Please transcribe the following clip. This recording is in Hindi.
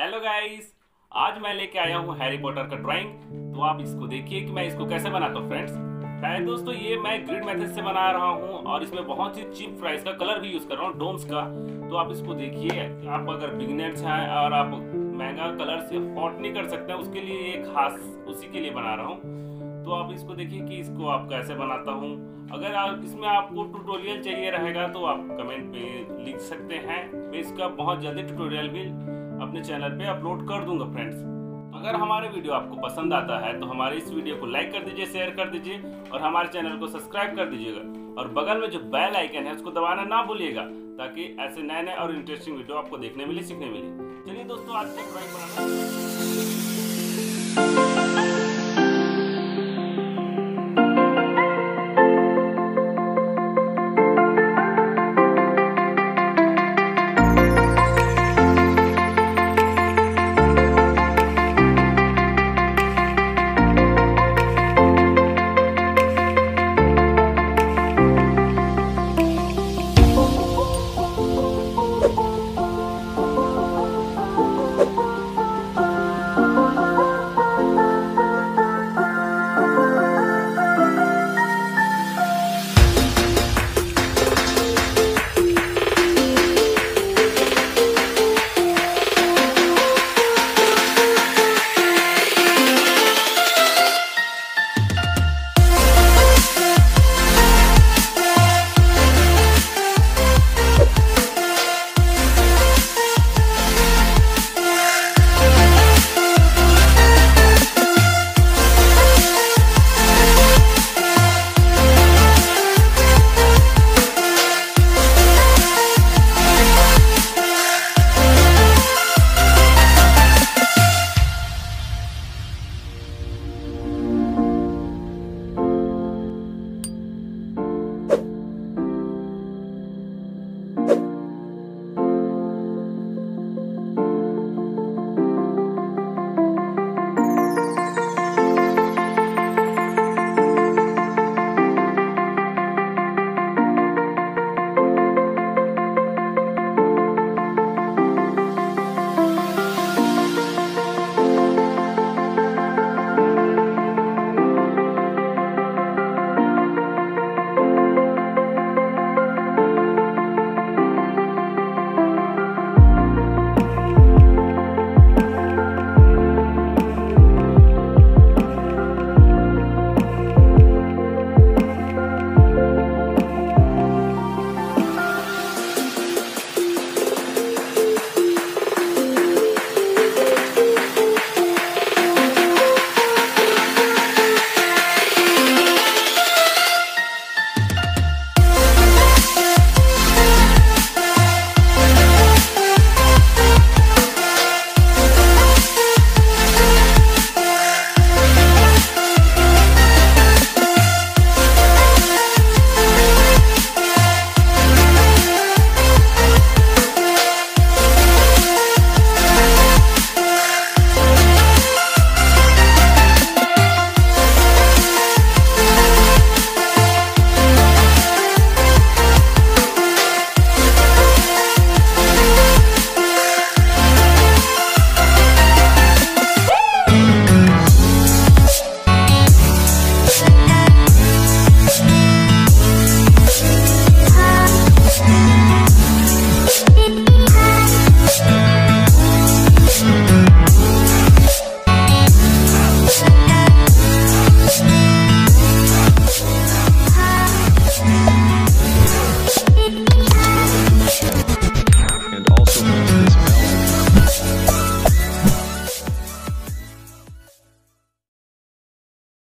हेलो गाइस आज मैं लेके आया हूँ हैरी पॉटर का ड्राइंग तो आप इसको देखिए कि मैं इसको कैसे बनाता हूँ फ्रेंड्स शायद दोस्तों, ये मैं ग्रिड मेथड से बना रहा हूँ और इसमें बहुत ही चीप प्राइस का कलर भी यूज़ कर रहा हूँ डोम्स का. तो आप इसको देखिए, आप अगर बिगनर्स हैं और आप महँगा कलर से हॉट नहीं कर सकते, उसके लिए एक खास उसी के लिए बना रहा हूँ. तो आप इसको देखिए कि इसको आप कैसे बनाता हूँ. अगर आप, इसमें आपको ट्यूटोरियल चाहिए रहेगा तो आप कमेंट पे लिख सकते हैं. मैं इसका बहुत जल्दी ट्यूटोरियल भी अपने चैनल पे अपलोड कर दूँगा फ्रेंड्स अगर हमारे वीडियो आपको पसंद आता है तो हमारे इस वीडियो को लाइक कर दीजिए शेयर कर दीजिए, और हमारे चैनल को सब्सक्राइब कर दीजिएगा। और बगल में जो बेल आइकन है, उसको दबाना ना भूलिएगा, ताकि ऐसे नए नए और इंटरेस्टिंग वीडियो आपको देखने मिले, सीखने मिले। चलिए दोस्तों, आज का ड्राइंग बनाना